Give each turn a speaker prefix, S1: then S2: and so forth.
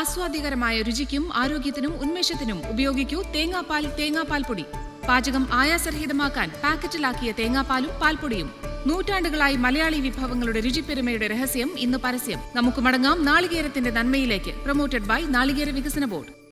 S1: ആസ്വാദ്യകരമായ രുചിക്കും ആരോഗ്യത്തിനും ഉന്മേഷത്തിനും ഉപയോഗിക്കൂ തേങ്ങാപ്പാൽ തേങ്ങാപ്പാൽ പൊടി. പാചകം ആയാസരഹിതമാക്കാൻ പാക്കറ്റിലാക്കിയ തേങ്ങാപ്പാലും പാൽപ്പൊടിയും. നൂറ്റാണ്ടുകളായി മലയാളി വിഭവങ്ങളുടെ രുചിപ്പെരുമയുടെ രഹസ്യം ഇന്ന് പരസ്യം. നമുക്ക് മടങ്ങാം നാളികേരത്തിന്റെ നന്മയിലേക്ക്. പ്രൊമോട്ടഡ് ബൈ നാളികേര വികസന ബോർഡ്.